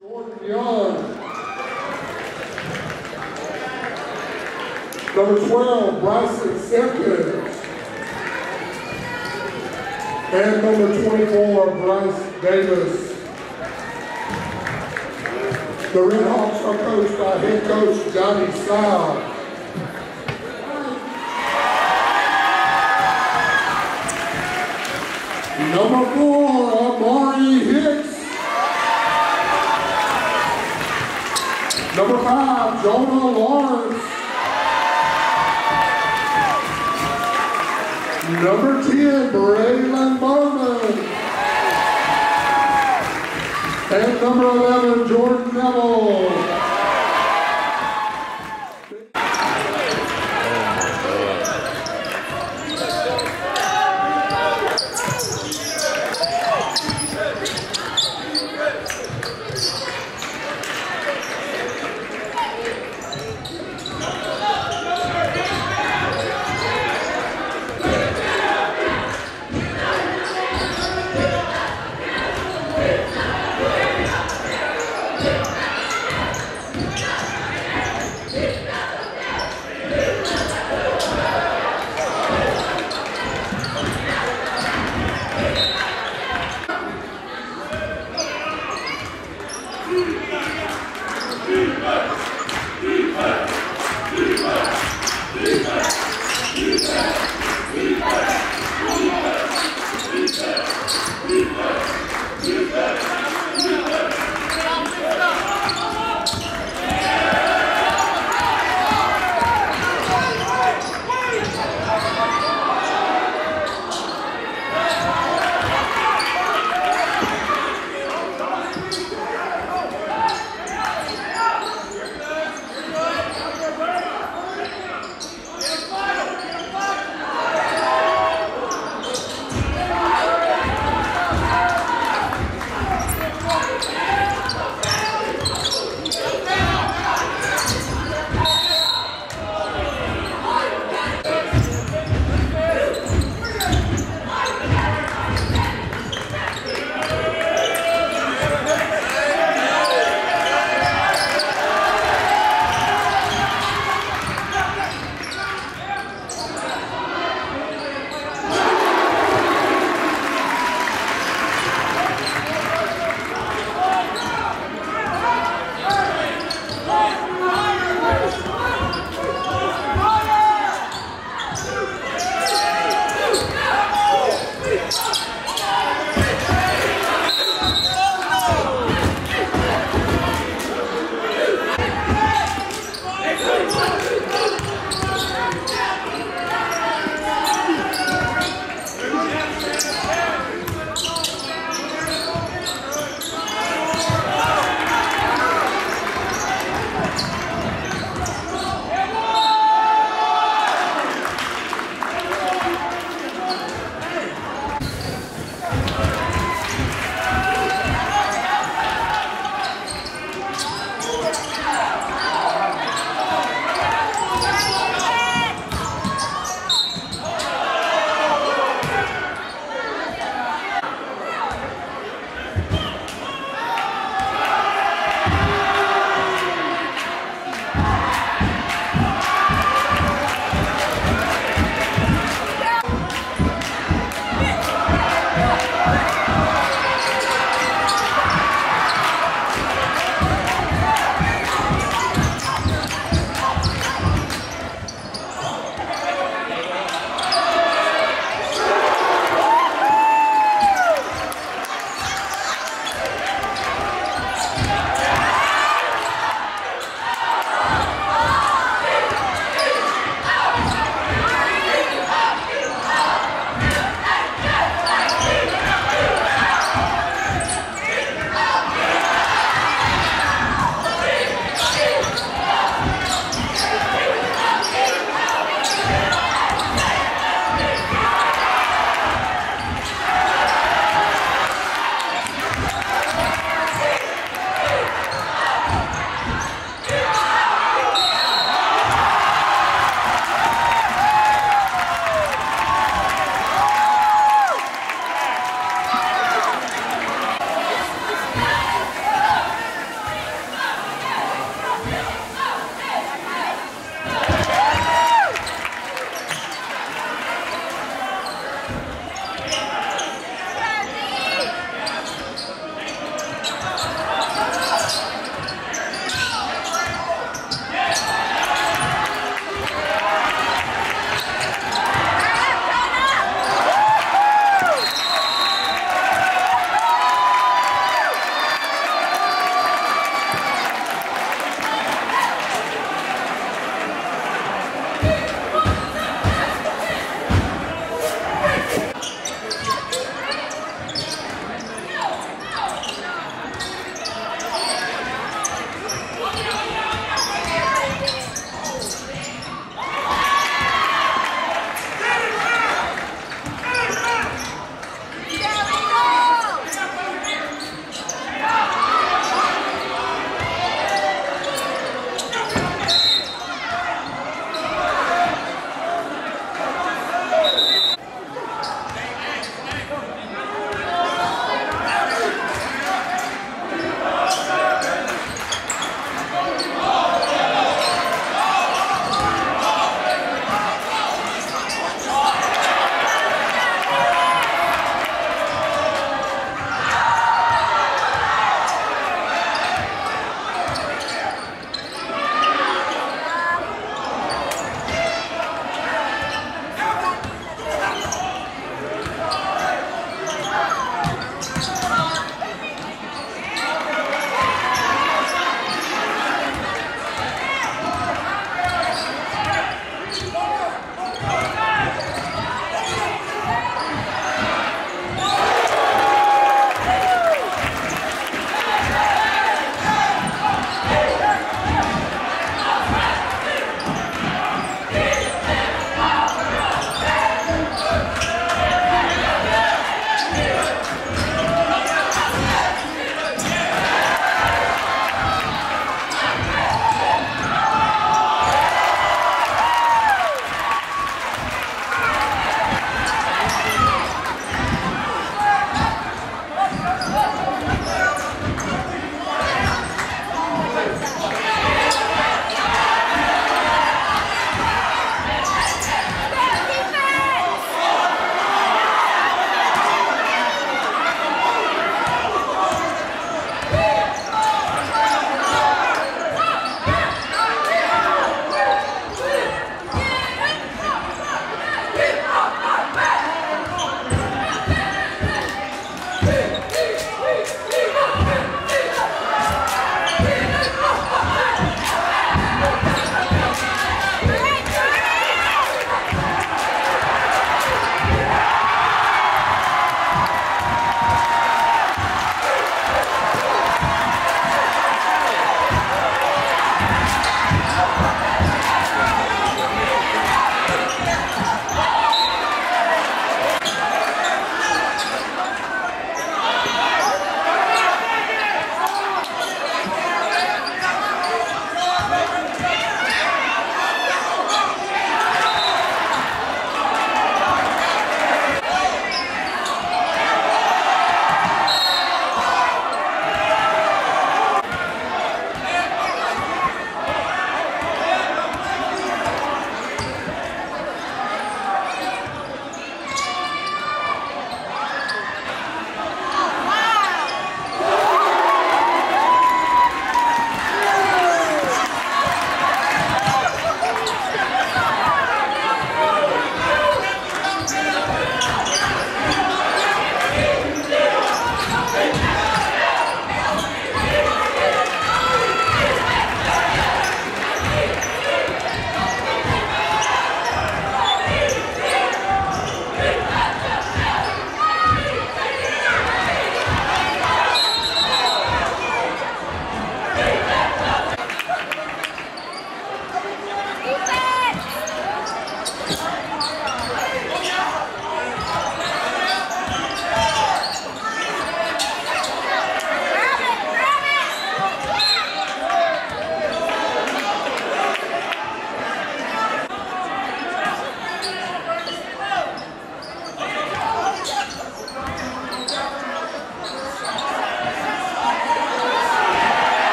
Jordan Young. Number 12, Bryson Simpkins. And number 24, Bryce Davis. The Red Hawks are coached by head coach Johnny Sal. Number four, Amari Hicks. Number five, Jonah Lawrence. Number 10, Braylon Bowman. And number 11, Jordan Neville.